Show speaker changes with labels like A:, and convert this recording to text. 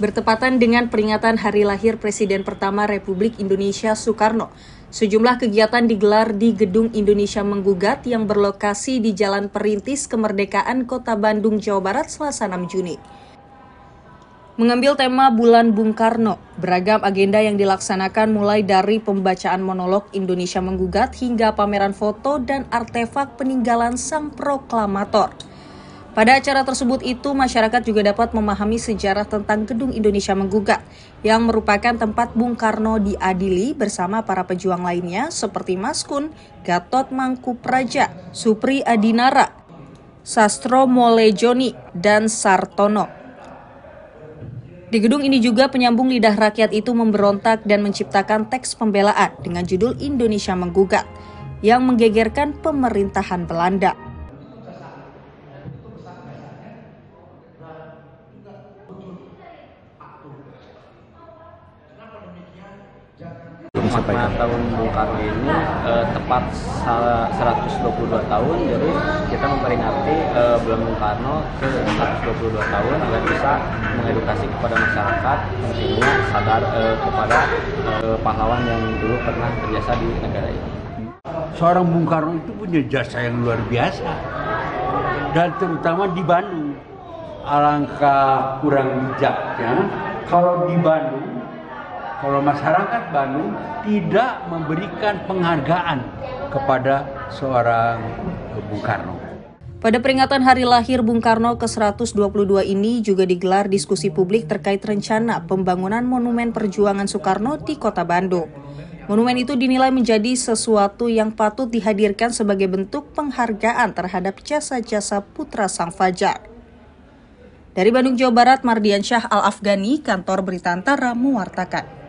A: Bertepatan dengan peringatan hari lahir Presiden pertama Republik Indonesia Soekarno, sejumlah kegiatan digelar di Gedung Indonesia Menggugat yang berlokasi di Jalan Perintis Kemerdekaan Kota Bandung, Jawa Barat, Selasa 6 Juni. Mengambil tema Bulan Bung Karno, beragam agenda yang dilaksanakan mulai dari pembacaan monolog Indonesia Menggugat hingga pameran foto dan artefak peninggalan sang proklamator. Pada acara tersebut itu, masyarakat juga dapat memahami sejarah tentang Gedung Indonesia Menggugat, yang merupakan tempat Bung Karno diadili bersama para pejuang lainnya seperti Mas Kun, Gatot Mangkupraja, Supri Adinara, Sastro Molejoni, dan Sartono. Di gedung ini juga penyambung lidah rakyat itu memberontak dan menciptakan teks pembelaan dengan judul Indonesia Menggugat yang menggegerkan pemerintahan Belanda.
B: Makna tahun Bung Karno ini uh, tepat 122 tahun jadi kita memperingati uh, bulan Bung Karno ke 122 tahun agar bisa mengedukasi kepada masyarakat tentunya sadar uh, kepada uh, pahlawan yang dulu pernah berjasa di negara ini.
C: Seorang Bung Karno itu punya jasa yang luar biasa dan terutama di Bandung alangkah kurang bijaknya kalau di Bandung kalau masyarakat Bandung tidak memberikan penghargaan kepada seorang Bung Karno.
A: Pada peringatan hari lahir Bung Karno ke-122 ini juga digelar diskusi publik terkait rencana pembangunan Monumen Perjuangan Soekarno di Kota Bandung. Monumen itu dinilai menjadi sesuatu yang patut dihadirkan sebagai bentuk penghargaan terhadap jasa-jasa putra Sang Fajar. Dari Bandung, Jawa Barat, Mardian Syah Al-Afghani, Kantor Berita Antara, mewartakan.